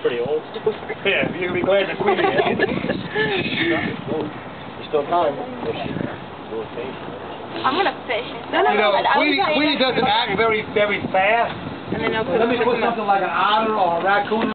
pretty old. Yeah, you're gonna be glad to quit is. There's still time. I'm gonna fish. No, no, You know, Queenie, Queenie doesn't act very, very fast. And then Let me put something like an otter or a raccoon